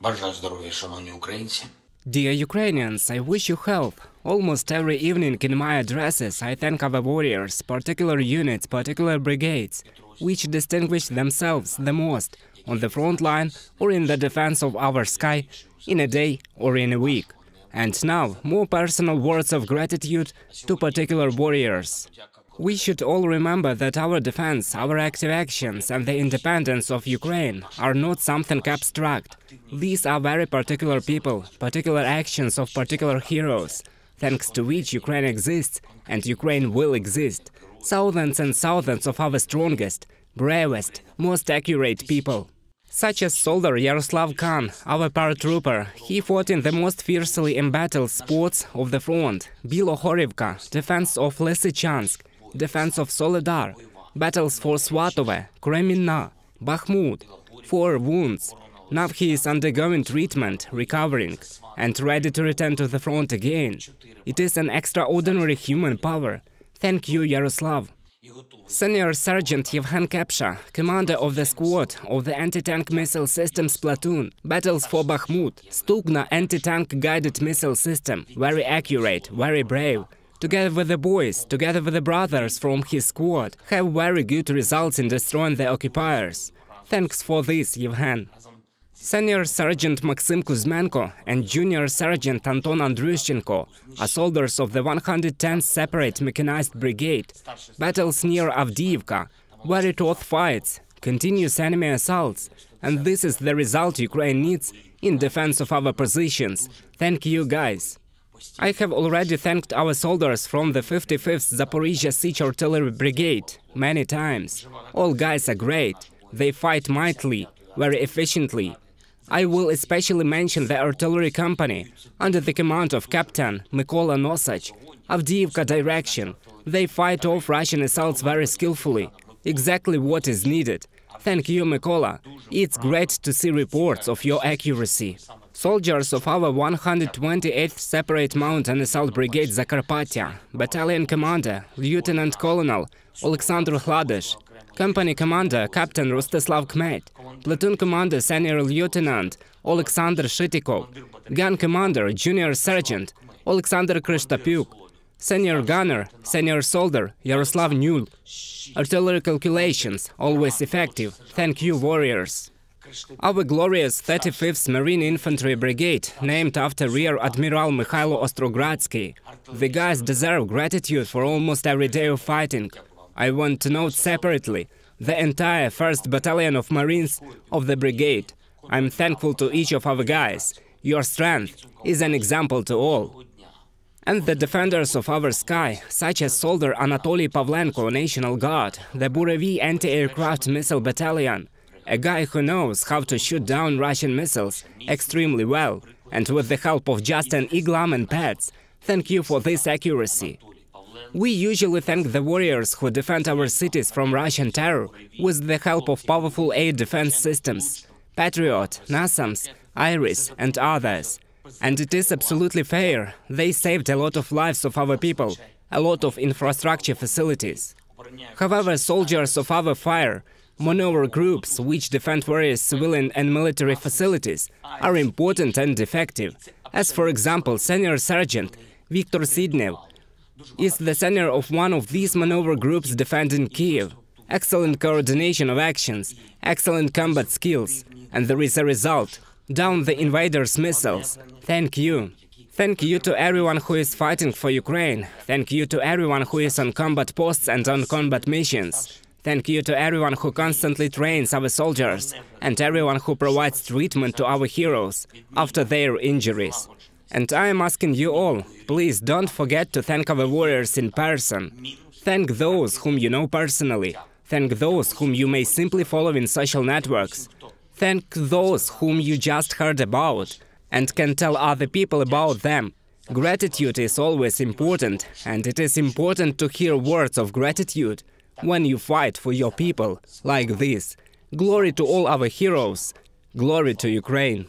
Бажаю здоров'я, шановні українці. Dear Ukrainians, I wish you health. Almost every evening in my addresses, I thank our warriors, particular units, particular brigades, which distinguish themselves the most on the front line or in the defense of our sky in a day or in a week. And now, more personal words of gratitude to particular warriors. We should all remember that our defense, our active actions, and the independence of Ukraine are not something abstract. These are very particular people, particular actions of particular heroes, thanks to which Ukraine exists and Ukraine will exist. Thousands and thousands of our strongest, bravest, most accurate people. Such as soldier Yaroslav Khan, our paratrooper, he fought in the most fiercely embattled spots of the front, Bilohorivka, defense of Lysychansk, defense of Soledar, battles for Svatove, Kreminna, Bakhmut, four wounds. Now he is undergoing treatment, recovering, and ready to return to the front again. It is an extraordinary human power. Thank you, Yaroslav. Senior Sergeant Yevhen Kepsha, commander of the squad of the anti-tank missile systems platoon, battles for Bakhmut, Stugna anti-tank guided missile system, very accurate, very brave. Together with the boys, together with the brothers from his squad, have very good results in destroying the occupiers. Thanks for this, Yevhen. Senior Sergeant Maxim Kuzmenko and Junior Sergeant Anton Andryshchenko are soldiers of the 110th Separate Mechanized Brigade. Battles near Avdiivka, very tough fights, continuous enemy assaults, and this is the result Ukraine needs in defense of our positions. Thank you, guys. I have already thanked our soldiers from the 55th Zaporizhia Sich Artillery Brigade many times. All guys are great. They fight mightily, very efficiently. I will especially mention the artillery company under the command of Captain Mykola Nosach, Avdiivka direction. They fight off Russian assaults very skillfully, exactly what is needed. Thank you, Mykola. It's great to see reports of your accuracy. Soldiers of our 128th Separate Mountain Assault Brigade Zakarpattia, Battalion Commander Lieutenant Colonel Alexander Hladesh, Company Commander Captain Rostislav Kmet, Platoon Commander Senior Lieutenant Alexander Shitikov, Gun Commander Junior Sergeant Alexander Krishtapyuk, Senior Gunner Senior Soldier Yaroslav Nyul. Artillery calculations always effective. Thank you, warriors. Our glorious 35th Marine Infantry Brigade, named after Rear Admiral Mikhailo Ostrogradsky. The guys deserve gratitude for almost every day of fighting. I want to note separately the entire 1st Battalion of Marines of the brigade. I'm thankful to each of our guys. Your strength is an example to all. And the defenders of our sky, such as soldier Anatoly Pavlenko, National Guard, the Burevi Anti-Aircraft Missile Battalion, a guy who knows how to shoot down Russian missiles extremely well, and with the help of Justin Igla MANPADS, thank you for this accuracy. We usually thank the warriors who defend our cities from Russian terror with the help of powerful air defense systems Patriot, NASAMS, IRIS, and others. And it is absolutely fair. They saved a lot of lives of our people, a lot of infrastructure facilities. However, soldiers of our fire, maneuver groups which defend various civilian and military facilities, are important and effective. As for example, Senior Sergeant Viktor Sidnev is the center of one of these maneuver groups defending Kiev. Excellent coordination of actions, excellent combat skills, and there is a result. Down the invaders' missiles. Thank you. Thank you to everyone who is fighting for Ukraine. Thank you to everyone who is on combat posts and on combat missions. Thank you to everyone who constantly trains our soldiers and everyone who provides treatment to our heroes after their injuries. And I am asking you all, please don't forget to thank our warriors in person. Thank those whom you know personally. Thank those whom you may simply follow in social networks. Thank those whom you just heard about and can tell other people about them. Gratitude is always important, and it is important to hear words of gratitude when you fight for your people, like this. Glory to all our heroes. Glory to Ukraine.